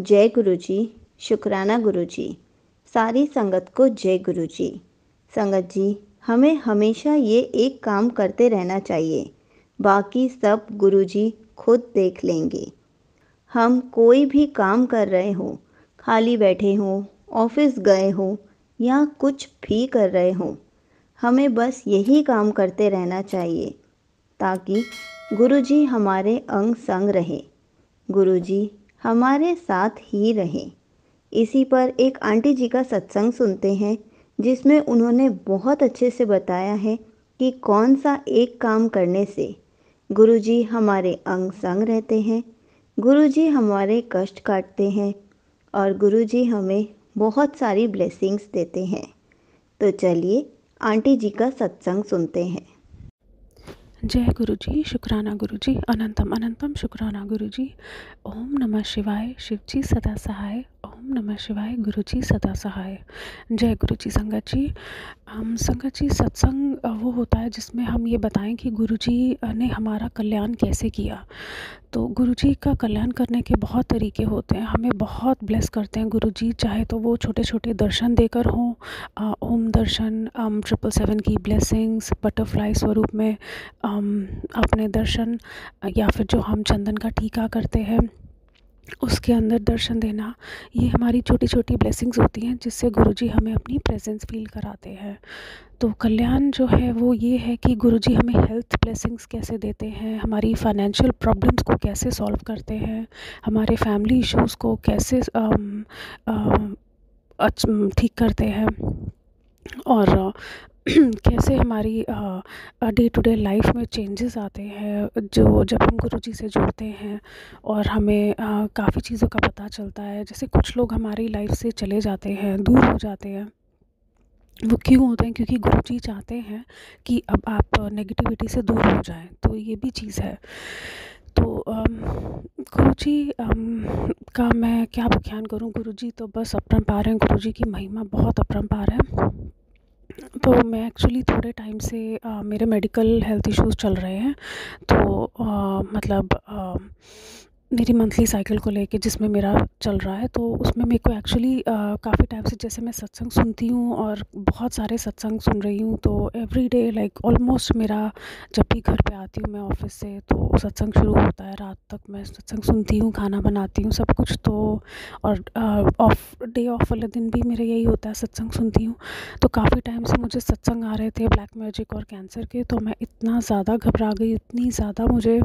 जय गुरु जी शुक्राना गुरु जी सारी संगत को जय गुरु जी संगत जी, हमें हमेशा ये एक काम करते रहना चाहिए। बाकी सब गुरु जी खुद देख लेंगे। हम कोई भी काम कर रहे हो, खाली बैठे हों, ऑफ़िस गए हों, या कुछ भी कर रहे हों, हमें बस यही काम करते रहना चाहिए, ताकि गुरु जी हमारे अंग संग रहे। गुरुजी हमारे साथ ही रहें। इसी पर एक आंटी जी का सत्संग सुनते हैं, जिसमें उन्होंने बहुत अच्छे से बताया है कि कौन सा एक काम करने से गुरुजी हमारे अंग संग रहते हैं, गुरुजी हमारे कष्ट काटते हैं और गुरुजी हमें बहुत सारी ब्लेसिंग्स देते हैं। तो चलिए आंटी जी का सत्संग सुनते हैं। जय गुरु जी शुक्राना गुरु जी अनंतम अनंतम शुक्राना गुरु जी ओम नमः शिवाय शिव जी सदा सहाय। ओम नमः शिवाय गुरु जी सदा सहाय। जय गुरु जी संगत जी हम संगत जी सत्संग वो होता है जिसमें हम ये बताएँ कि गुरु जी ने हमारा कल्याण कैसे किया। तो गुरु जी का कल्याण करने के बहुत तरीके होते हैं। हमें बहुत ब्लेस करते हैं गुरु जी चाहे तो वो छोटे छोटे दर्शन देकर हों ओम दर्शन ट्रिपल सेवन की ब्लेसिंग्स बटरफ्लाई स्वरूप में अपने दर्शन, या फिर जो हम चंदन का टीका करते हैं। उसके अंदर दर्शन देना, ये हमारी छोटी छोटी ब्लेसिंग्स होती हैं जिससे गुरुजी हमें अपनी प्रेजेंस फील कराते हैं। तो कल्याण जो है वो ये है कि गुरुजी हमें हेल्थ ब्लेसिंग्स कैसे देते हैं, हमारी फाइनेंशियल प्रॉब्लम्स को कैसे सॉल्व करते हैं, हमारे फैमिली इश्यूज़ को कैसे ठीक करते हैं। और कैसे हमारी डे टू डे लाइफ में चेंजेस आते हैं, जो, जब हम गुरु जी से जुड़ते हैं और हमें काफ़ी चीज़ों का पता चलता है, जैसे कुछ लोग हमारी लाइफ से चले जाते हैं, दूर हो जाते हैं। वो क्यों होते हैं? क्योंकि गुरु जी चाहते हैं कि अब आप नेगेटिविटी से दूर हो जाएँ तो ये भी चीज़ है। तो गुरु जी का मैं क्या व्याख्यान करूँ? गुरु जी तो बस अपरम्पार हैं गुरु जी की महिमा बहुत अपरम्पार है। तो मैं एक्चुअली थोड़े टाइम से आ, मेरे मेडिकल हेल्थ इश्यूज़ चल रहे हैं। तो आ, मतलब आ, मेरी मंथली साइकिल को लेके जिसमें मेरा चल रहा है तो उसमें मेरे को एक्चुअली काफ़ी टाइम से जैसे मैं सत्संग सुनती हूँ और बहुत सारे सत्संग सुन रही हूँ तो एवरी डे लाइक ऑलमोस्ट मेरा जब भी घर पे आती हूँ मैं ऑफ़िस से तो सत्संग शुरू होता है, रात तक मैं सत्संग सुनती हूँ, खाना बनाती हूँ, सब कुछ तो और ऑफ़ डे ऑफ़ वाले दिन भी मेरा यही होता है, सत्संग सुनती हूँ। तो काफ़ी टाइम से मुझे सत्संग आ रहे थे ब्लैक मैजिक और कैंसर के तो मैं इतना ज़्यादा घबरा गई, इतनी ज़्यादा मुझे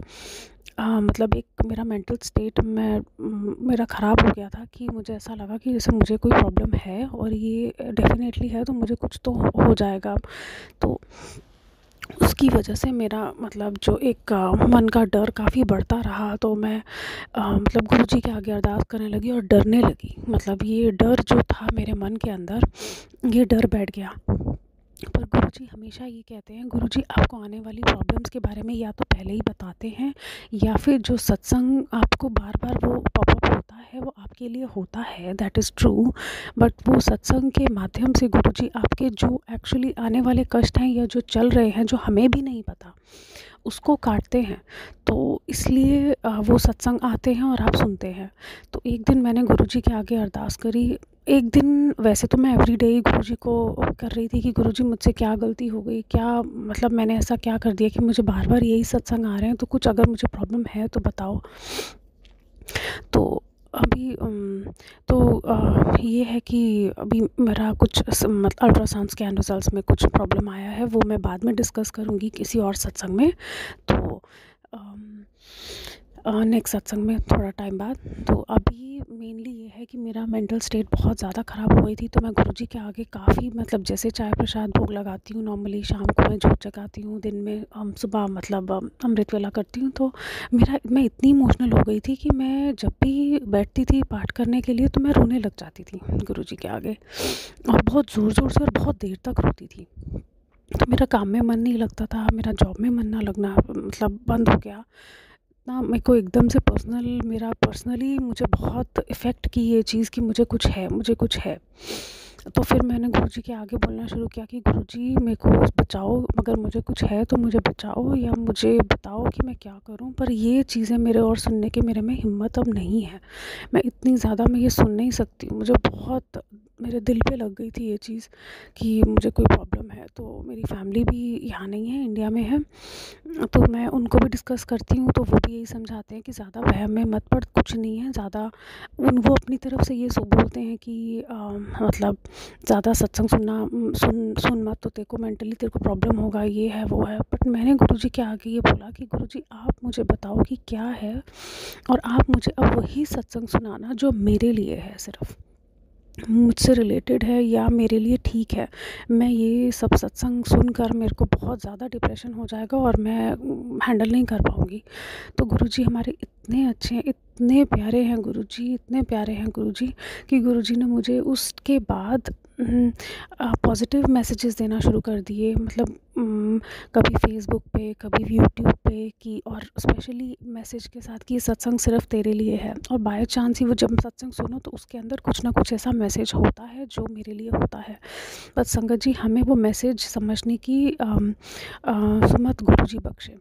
मतलब एक मेरा मेंटल स्टेट में मेरा ख़राब हो गया था कि मुझे ऐसा लगा कि जैसे मुझे कोई प्रॉब्लम है और ये डेफिनेटली है तो मुझे कुछ तो हो जाएगा। तो उसकी वजह से मेरा मतलब जो एक मन का डर काफ़ी बढ़ता रहा तो मैं आ, मतलब गुरु जी के आगे अरदास करने लगी और डरने लगी। मतलब ये डर जो था मेरे मन के अंदर ये डर बैठ गया। पर गुरु जी हमेशा ये कहते हैं गुरु जी आपको आने वाली प्रॉब्लम्स के बारे में या तो पहले ही बताते हैं, या फिर जो सत्संग आपको बार बार वो पॉपअप होता है, वो आपके लिए होता है दैट इज़ ट्रू बट वो सत्संग के माध्यम से गुरु जी आपके जो एक्चुअली आने वाले कष्ट हैं या जो चल रहे हैं, जो हमें भी नहीं पता, उसको काटते हैं। तो इसलिए वो सत्संग आते हैं और आप सुनते हैं। तो एक दिन मैंने गुरुजी के आगे अरदास करी एक दिन वैसे तो मैं एवरी डे ही गुरु जी को कर रही थी कि गुरु जी मुझसे क्या गलती हो गई, क्या मतलब मैंने ऐसा क्या कर दिया कि मुझे बार बार यही सत्संग आ रहे हैं तो कुछ अगर मुझे प्रॉब्लम है तो बताओ। तो अभी तो ये है कि अभी मेरा कुछ मतलब अल्ट्रासाउंड स्कैन रिजल्ट्स में कुछ प्रॉब्लम आया है, वो मैं बाद में डिस्कस करूँगी किसी और सत्संग में। तो नेक्स्ट सत्संग में थोड़ा टाइम बाद। तो अभी मेनली ये है कि मेरा मेंटल स्टेट बहुत ज़्यादा ख़राब हो गई थी तो मैं गुरुजी के आगे काफ़ी मतलब जैसे चाय प्रसाद भोग लगाती हूँ नॉर्मली शाम को मैं झूठ जगाती हूँ, दिन में हम सुबह मतलब अमृत वेला करती हूँ तो मेरा, मैं इतनी इमोशनल हो गई थी कि मैं जब भी बैठती थी पाठ करने के लिए तो मैं रोने लग जाती थी गुरु के आगे। और बहुत ज़ोर ज़ोर से और बहुत देर तक रोती थी। तो मेरा काम में मन नहीं लगता था, मेरा जॉब में मन ना लगना मतलब बंद हो गया। इतना मेरे को एकदम से पर्सनल मेरा पर्सनली मुझे बहुत इफ़ेक्ट की ये चीज़ कि मुझे कुछ है, मुझे कुछ है। तो फिर मैंने गुरु जी के आगे बोलना शुरू किया कि गुरु जी मेरे को बचाओ, अगर मुझे कुछ है तो मुझे बचाओ या मुझे बताओ कि मैं क्या करूँ। पर ये चीज़ें मेरे और सुनने की मेरे में हिम्मत अब नहीं है। मैं इतनी ज़्यादा मैं ये सुन नहीं सकती मुझे बहुत मेरे दिल पे लग गई थी ये चीज़ कि मुझे कोई प्रॉब्लम है। तो मेरी फैमिली भी यहाँ नहीं है इंडिया में है। तो मैं उनको भी डिस्कस करती हूँ तो वो भी यही समझाते हैं कि ज़्यादा वहम में मत पड़ कुछ नहीं है। ज़्यादा उन वो अपनी तरफ़ से ये सो बोलते हैं कि आ, मतलब ज़्यादा सत्संग सुनना सुन सुन मत तो तेरे को मेंटली तेरे को प्रॉब्लम होगा ये है वो है। बट मैंने गुरु जी के आगे ये बोला कि गुरु जी आप मुझे बताओ कि क्या है और आप मुझे अब वही सत्संग सुनाना जो मेरे लिए है सिर्फ़। मुझसे रिलेटेड है या मेरे लिए ठीक है, मैं ये सब सत्संग सुनकर मेरे को बहुत ज़्यादा डिप्रेशन हो जाएगा और मैं हैंडल नहीं कर पाऊँगी। तो गुरु जी हमारे इतने अच्छे हैं, इतने प्यारे हैं गुरुजी, इतने प्यारे हैं गुरुजी कि गुरुजी ने मुझे उसके बाद पॉजिटिव मैसेजेस देना शुरू कर दिए। मतलब कभी फेसबुक पे, कभी यूट्यूब पे कि, और स्पेशली मैसेज के साथ कि सत्संग सिर्फ़ तेरे लिए है। और बाय चांस ही वो जब सत्संग सुनो तो उसके अंदर कुछ ना कुछ ऐसा मैसेज होता है जो मेरे लिए होता है। बस संगत जी, हमें वो मैसेज समझने की सुमत गुरु जी बख्शे।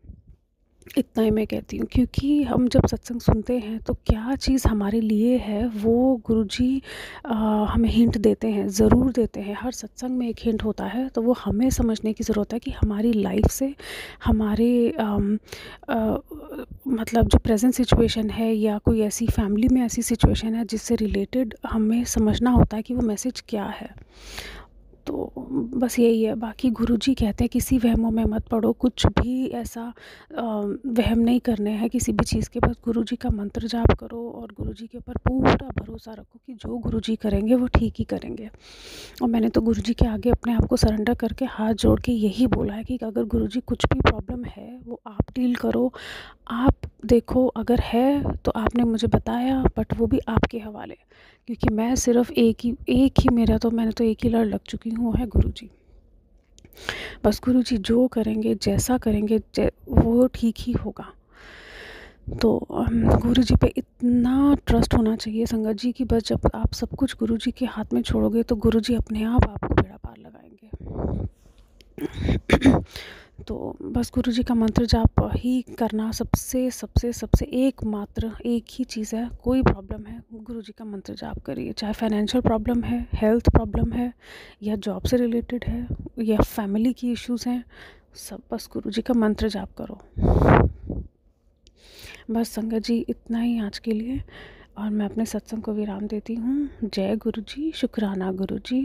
इतना ही मैं कहती हूँ क्योंकि हम जब सत्संग सुनते हैं तो क्या चीज़ हमारे लिए है वो गुरुजी हमें हिंट देते हैं ज़रूर देते हैं। हर सत्संग में एक हिंट होता है तो वो हमें समझने की ज़रूरत है कि हमारी लाइफ से हमारे आ, आ, मतलब जो प्रेजेंट सिचुएशन है या कोई ऐसी फैमिली में ऐसी सिचुएशन है जिससे रिलेटेड हमें समझना होता है कि वो मैसेज क्या है। बस यही है। बाकी गुरुजी कहते हैं, किसी वहमों में मत पड़ो। कुछ भी ऐसा वहम नहीं करने हैं किसी भी चीज़ के बस गुरुजी का मंत्र जाप करो और गुरुजी के ऊपर पूरा भरोसा रखो कि जो गुरुजी करेंगे, वो ठीक ही करेंगे। और मैंने तो गुरुजी के आगे अपने आप को सरेंडर करके हाथ जोड़ के यही बोला है कि अगर गुरुजी कुछ भी प्रॉब्लम है, वो आप डील करो। आप देखो अगर है तो आपने मुझे बताया बट वो भी आपके हवाले। क्योंकि मैं सिर्फ़ एक ही एक ही मेरा तो मैंने तो एक ही लड़ लग चुकी हूँ वो है गुरु जी बस गुरु जी जो करेंगे जैसा करेंगे जै, वो ठीक ही होगा। तो गुरु जी पे इतना ट्रस्ट होना चाहिए संगत जी कि बस जब आप सब कुछ गुरु जी के हाथ में छोड़ोगे तो गुरु जी अपने आप आपको बेड़ा पार लगाएँगे। तो बस गुरु जी का मंत्र जाप ही करना सबसे सबसे सबसे एक मात्र एक ही चीज़ है। कोई प्रॉब्लम है गुरु जी का मंत्र जाप करिए। चाहे फाइनेंशियल प्रॉब्लम है हेल्थ प्रॉब्लम है, या जॉब से रिलेटेड है, या फैमिली की इश्यूज़ हैं, सब बस गुरु जी का मंत्र जाप करो। बस संगत जी, इतना ही आज के लिए। और मैं अपने सत्संग को विराम देती हूँ। जय गुरु जी शुक्राना गुरु जी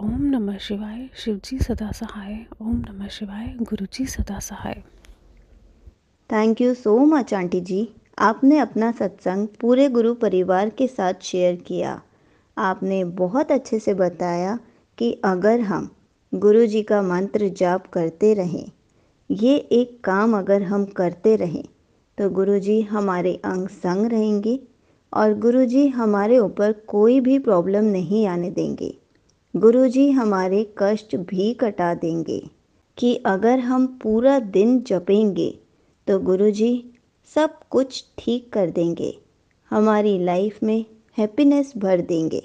ओम नमः शिवाय शिव जी सदा सहाय, ओम नमः शिवाय गुरु जी सदा सहाय। Thank you so much aunty ji आपने अपना सत्संग पूरे गुरु परिवार के साथ शेयर किया। आपने बहुत अच्छे से बताया कि अगर हम गुरु जी का मंत्र जाप करते रहें, ये एक काम अगर हम करते रहें तो गुरु जी हमारे अंग संग रहेंगे। और गुरुजी हमारे ऊपर कोई भी प्रॉब्लम नहीं आने देंगे। गुरुजी हमारे कष्ट भी कटा देंगे कि अगर हम पूरा दिन जपेंगे तो गुरुजी सब कुछ ठीक कर देंगे। हमारी लाइफ में हैप्पीनेस भर देंगे।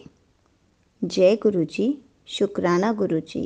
जय गुरु जी शुक्राना गुरु जी